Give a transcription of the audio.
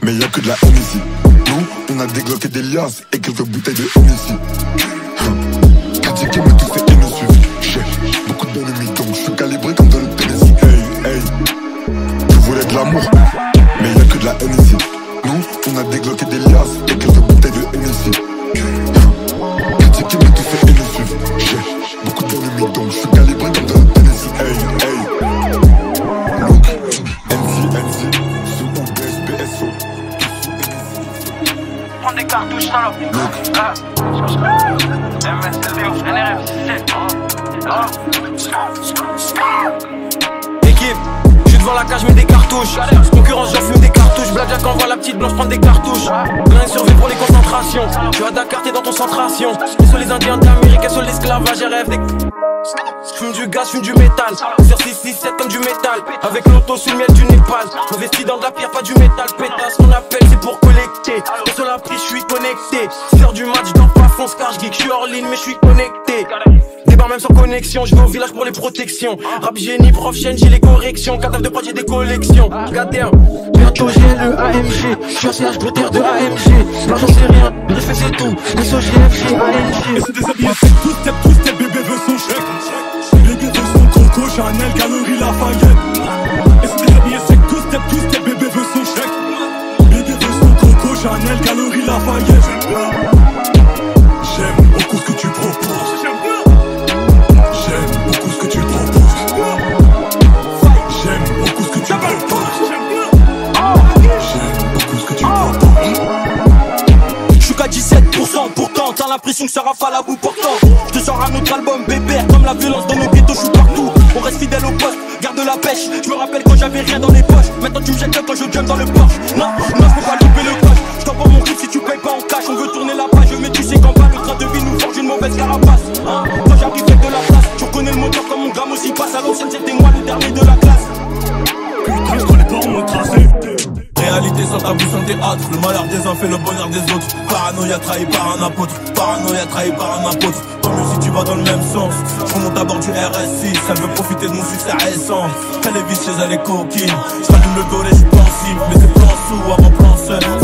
Mais y a que de la haine ici. Nous, on a dégloqué des liasses et quelques bouteilles de Hennessy. Critiquer, mais tous ces haineux suivent. J'ai beaucoup d'ennemis, donc je suis calibré comme dans le Tennessee. Hey, hey. Tu voulais de l'amour, mais y a que de la haine ici. Prends des cartouches, salope. 17. Ah. Équipe, je suis devant la cage, mets des cartouches. Concurrence, j'en fume des. Blackjack envoie la petite blanche prendre des cartouches. Plein survie pour les concentrations. Tu vas Dakar, t'es dans ton centration. Et sur les Indiens d'Amérique, et sur l'esclavage, rêve des. J'fume du gaz, j'fume du métal. Sur 6, 6, 7 comme du métal. Avec l'auto sur le miel du Népal. Investi dans de la pierre, pas du métal. Pétasse, qu'on appelle, c'est pour collecter. Et sur la prise, j'suis connecté. Sœur du match, dans pas fonce car j'geek. J'suis hors ligne, mais j'suis connecté. Débarre même sans connexion, je vais au village pour les protections. Rap génie, prof chaîne, j'ai les corrections. Cadavre de prod, j'ai des collections. Regardez Bientôt j'ai le AMG. J'suis un CH terre de AMG. J'en sais rien, le respect c'est tout. SOGFG, AMG. Et c'est des habillés avec tout step, tout step, bébé veut son chèque. Bébé veut son coco, Chanel, Galerie Lafayette. Et t'as l'impression que ça rafale à bout portant. J'te sors un autre album, bébé, comme la violence dans nos ghettos, j'suis partout. On reste fidèle au poste, garde la pêche. J'me rappelle quand j'avais rien dans les poches. Maintenant tu me jettes quand je jump dans le Porsche. Non, non, j'peux pas louper le coche. J't'envoie mon clip si tu payes pas en cash. On veut tourner la page, mais tu sais qu'en bas le train de vie nous forge une mauvaise carapace. Hein quand j'arrive, de la place. Tu reconnais le moteur comme mon gramme aussi passe à l'ancienne, c'était moi le dernier de la classe. Le malheur des uns fait le bonheur des autres. Paranoïa trahi par un apôtre. Paranoïa trahi par un apôtre. Tant mieux si tu vas dans le même sens. Je remonte à bord du RS6. Elle veut profiter de mon succès récent. Elle est vicieuse, elle est coquine. Je le dolé, je suis. Mais c'est plan sous avant plan seul.